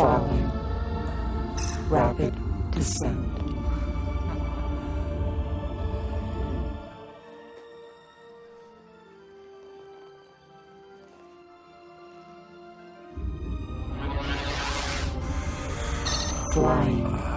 Falling. Rapid descent. Flying.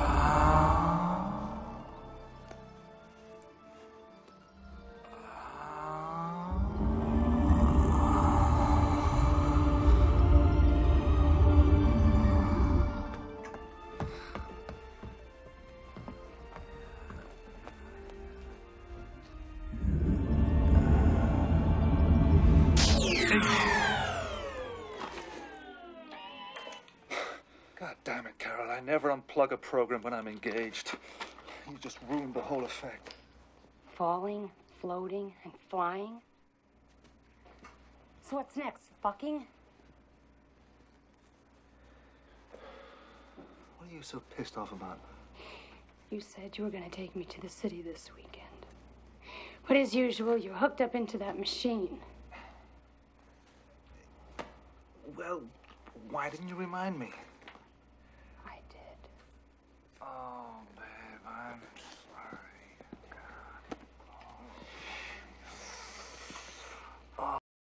God damn it, Carol. I never unplug a program when I'm engaged. You just ruined the whole effect. Falling, floating, and flying. So what's next? Fucking? What are you so pissed off about? You said you were going to take me to the city this weekend. But as usual, you're hooked up into that machine. Well, why didn't you remind me?